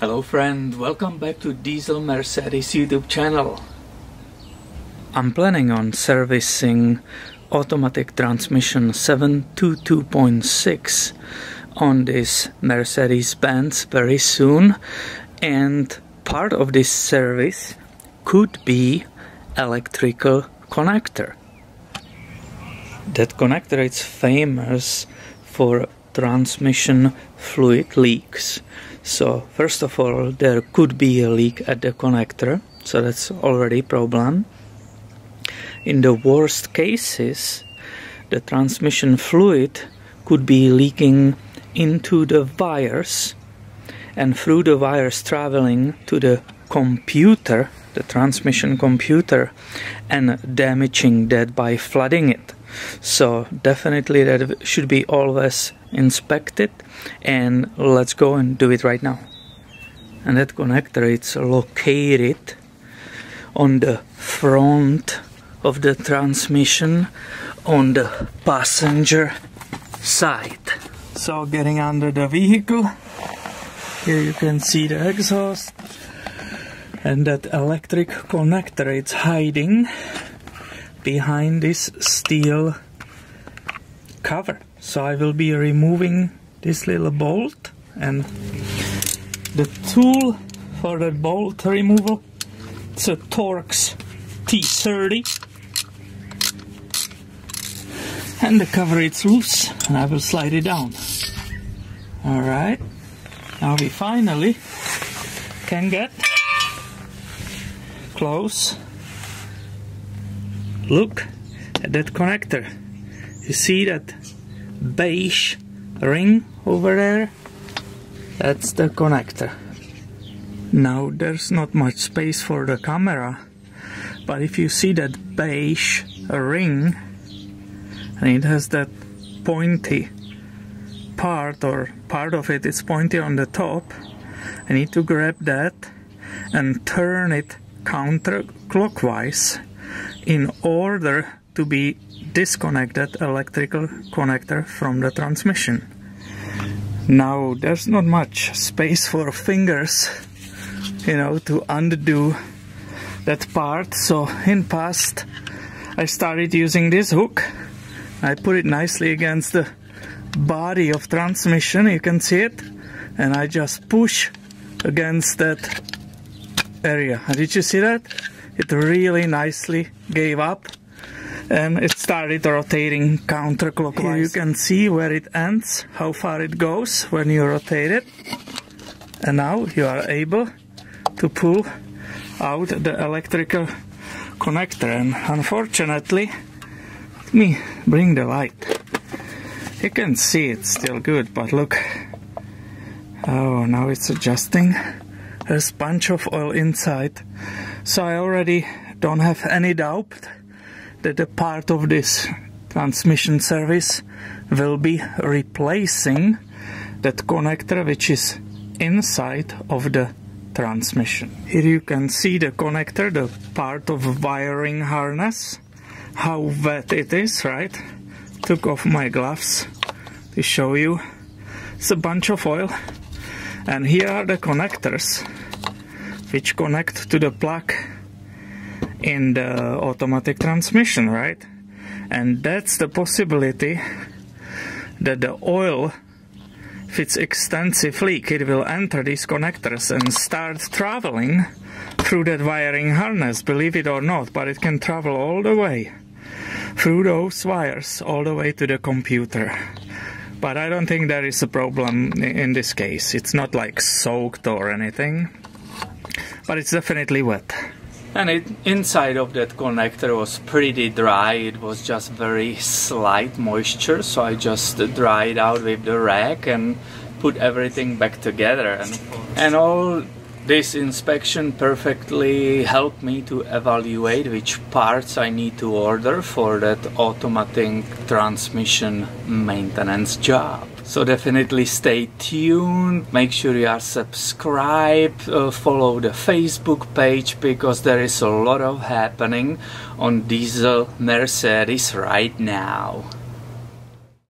Hello friend, welcome back to Diesel Mercedes YouTube channel. I'm planning on servicing automatic transmission 722.6 on this Mercedes-Benz very soon and part of this service could be electrical connector. That connector is famous for transmission fluid leaks. So first of all, there could be a leak at the connector, so that's already problem. In the worst cases, the transmission fluid could be leaking into the wires and through the wires traveling to the computer, the transmission computer, and damaging that by flooding it. So definitely that should be always inspected and let's go and do it right now. And that connector it's located on the front of the transmission on the passenger side. So getting under the vehicle, here you can see the exhaust and that electric connector it's hiding behind this steel cover. So I will be removing this little bolt and the tool for that bolt removal it's a Torx T30 and the cover is loose and I will slide it down. Alright, now we finally can get close look at that connector. You see that beige ring over there? That's the connector. Now there's not much space for the camera, but if you see that beige ring, and it has that pointy part or part of it is pointy on the top, I need to grab that and turn it counterclockwise in order to be disconnected electrical connector from the transmission. Now there's not much space for fingers, you know, to undo that part. So in past I started using this hook. I put it nicely against the body of transmission, you can see it. And I just push against that area. Did you see that? it really nicely gave up and it started rotating counterclockwise. You can see where it ends, how far it goes when you rotate it. And now you are able to pull out the electrical connector and unfortunately, let me bring the light. You can see it's still good, but look. Oh, now it's adjusting. There's a bunch of oil inside so I already don't have any doubt that a part of this transmission service will be replacing that connector which is inside of the transmission. Here you can see the connector, the part of wiring harness, how wet it is, right? Took off my gloves to show you. It's a bunch of oil. And here are the connectors which connect to the plug in the automatic transmission, right? And that's the possibility that the oil, if it's extensive leak, it will enter these connectors and start traveling through that wiring harness, believe it or not, but it can travel all the way through those wires all the way to the computer. But I don't think there is a problem in this case. It's not like soaked or anything but it's definitely wet. And it, inside of that connector was pretty dry, it was just very slight moisture, so I just dried out with the rag and put everything back together. And, and all this inspection perfectly helped me to evaluate which parts I need to order for that automatic transmission maintenance job. So definitely stay tuned, make sure you are subscribed, uh, follow the Facebook page because there is a lot of happening on diesel Mercedes right now.